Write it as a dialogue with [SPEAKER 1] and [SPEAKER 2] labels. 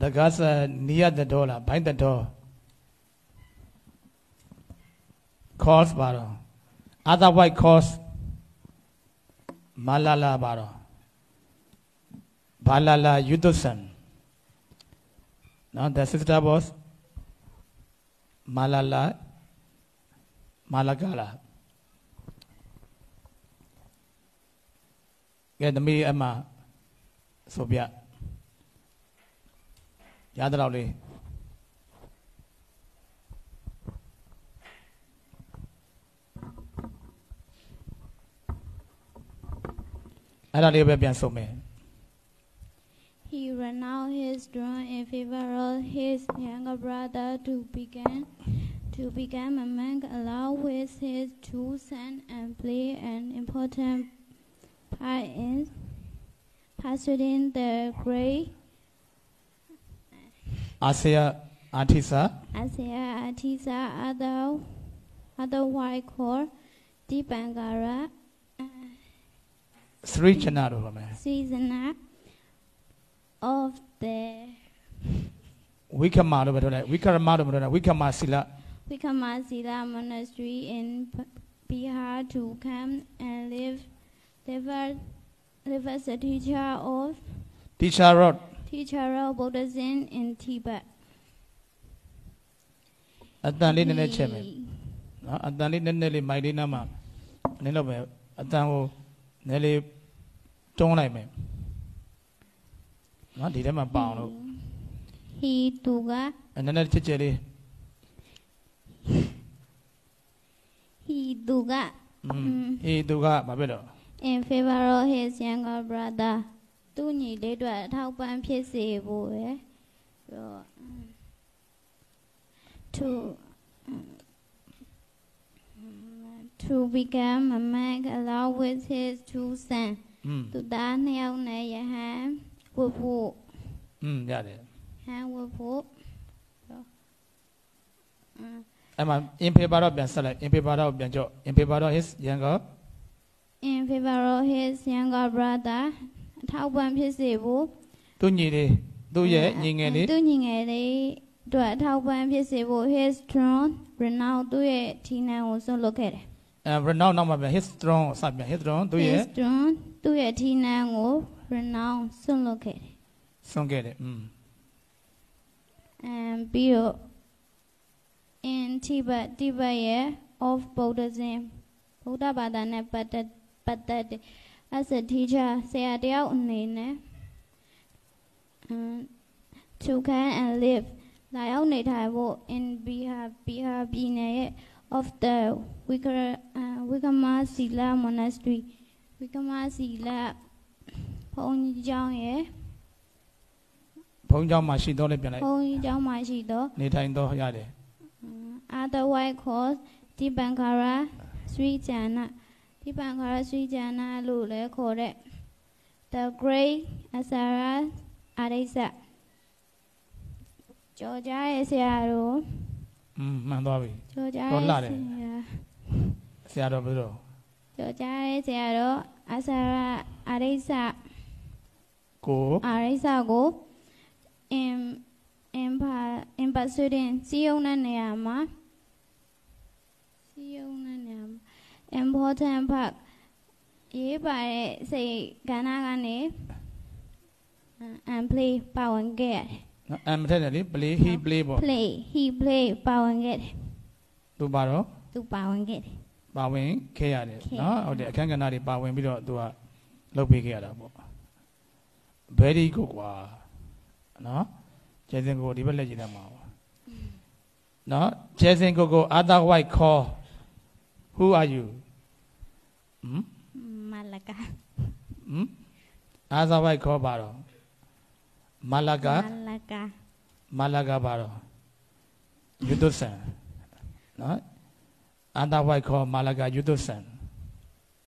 [SPEAKER 1] the gasa near the door လား by the door cause ပါတော့ otherwise cause malala ပါတော့ balala yudusan နော် the sister was malala malagala ကဲသမီးအမ યાદ રાવ લે
[SPEAKER 2] He out his throne in favor of his younger brother to begin to become a man along with his two sons and play an important part in pastoring the great
[SPEAKER 1] အာဆီယအာထိစာ
[SPEAKER 2] Asia Atisa other otherwise called Dipangara
[SPEAKER 1] သရိချနာလို့ပါမယ်
[SPEAKER 2] season of the
[SPEAKER 1] ဝိကမာလို့ပဲပြောလိုက်ဝိကရမလို့မပြောလိုက်ဝိကမာစီလ
[SPEAKER 2] Wikamasila monastery in P- Bihar to come and live live as, live as a teacher of
[SPEAKER 1] teacher rod
[SPEAKER 2] teacher of Buddhism in Tibet.
[SPEAKER 1] အတန်လေးနည်းနည်းချက်မယ်
[SPEAKER 2] He-
[SPEAKER 1] နော်အတန်လေးနည်းနည်းလေးမိုက်လေးနားမှာနည်းတော့ပဲအတန်ကိုနည်းလေးတွန်းလိုက်မယ်နော်ဒီထဲမှာပအောင်လို့
[SPEAKER 2] he tuga
[SPEAKER 1] နည်းနည်းချစ်ချစ်လေး
[SPEAKER 2] he tuga
[SPEAKER 1] อืมအေးသူကဘာဖြစ်တော့
[SPEAKER 2] in favor of his younger brother သူ့ညီလေးတို့အထောက်ပံ့ဖြစ်စေဖို့ပဲပြီးတော့သူ့ to become a monk along with his two sons သူသားနှစ်ယောက်နဲ့ယဟန်ဝတ်ဖို့
[SPEAKER 1] อืมရတယ်
[SPEAKER 2] ဟန်ဝတ်ဖို့အဲ့
[SPEAKER 1] မှာ in favor of ပြန်ဆက်လိုက် in favor of ပြန်ကြော့ in favor of his younger
[SPEAKER 2] in favor of his younger brother အထောက်ပံ့ဖြစ်စေဖို့
[SPEAKER 1] သူညီလေးသူ့ရဲ့ညီငယ်လေး
[SPEAKER 2] သူညီငယ်လေးတို့အထောက်ပံ့ဖြစ်စေဖို့ his throne renown သူ့ရဲ့ထီနန်းကိုဆွတ်လွတ်ခဲ့တယ်
[SPEAKER 1] အဲ renown နောက်မှာပြန် his throne စပြန် his throne သူ့ရဲ့
[SPEAKER 2] his throne သူ့ရဲ့ထီနန်းကို renown ဆွတ်လွတ်ခဲ့တယ်
[SPEAKER 1] ဆုံးခဲ့တယ်อืม
[SPEAKER 2] and ပြီးတော့ in Tibet Tibet ရဲ့ of Buddhism ဗုဒ္ဓဘာသာနဲ့ပတ်သက်ပတ်သက်တဲ့ as a teacher ဆရာတယောက်အနေနဲ့ um, to can and live လာရောက်နေထိုင်ဖို့ in Bihar Bihar ပြည်နယ်ရဲ့ of the Wikara uh, Wikamasila monastery Wikamasila ဘုန်းကြီးကျောင်းရဲ့
[SPEAKER 1] ဘုန်းကျောင်းမှာရှိတော့လည်းပြန်လိုက်
[SPEAKER 2] ဘုန်းကြီးကျောင်းမှာရှိသော
[SPEAKER 1] နေထိုင်တော့ရတယ်
[SPEAKER 2] otherwise called Dipankara Sri Jana Dipankara Sri Jana လို့လည်းခေါ်တဲ့ The Great Asara Arisa ကြော်ကြားရဲ့ဆရာတို့
[SPEAKER 1] อืมမှန်သွားပြီ
[SPEAKER 2] ကြော်ကြား
[SPEAKER 1] ဟော
[SPEAKER 2] ရဲ့
[SPEAKER 1] လှ
[SPEAKER 2] ဆ
[SPEAKER 1] တယ်
[SPEAKER 2] ရာ
[SPEAKER 1] ဆရာတော်ဘယ်လို
[SPEAKER 2] ကြော်ကြားရဲ့ဆရာတို့ Asara Arisa
[SPEAKER 1] ကို
[SPEAKER 2] Arisa ကို in in pa in pursuing စီယုံတဲ့နေရာမှာစီယုံတဲ့နေရာမှာ important part ရေးပါတဲ့စိတ်ကဏ္ဍကနေ and play ပါဝင်ခဲ့ရတယ်
[SPEAKER 1] နော်အမ်မထက်တယ်လေ play he play ပေါ့
[SPEAKER 2] play he play ပါဝင်ခဲ့တယ်
[SPEAKER 1] သူပါတော့
[SPEAKER 2] သူပါဝင်ခဲ့တယ်
[SPEAKER 1] ပါဝင်ခဲ့ရတယ်
[SPEAKER 2] ခဲ့
[SPEAKER 1] နော်ဟုတ်တယ်အခန်းကဏ္ဍတွေပါဝင်ပြီးတော့သူကလှုပ်ပေးခဲ့ရတာပေါ့ very good ကွာနော်ကျဲစင်ကိုဒီဘက်လက်ကြည့်တတ်မှာပါနော်ကျဲစင်ကိုကို other white call who are you ဟမ်
[SPEAKER 2] မလက
[SPEAKER 1] ဟမ် other white call ပါတော့မလာကာ
[SPEAKER 2] မလက
[SPEAKER 1] မလာကာပါတော့ယုဒ္ဓဆန်နော် other white call မလာကာယုဒ္ဓဆန်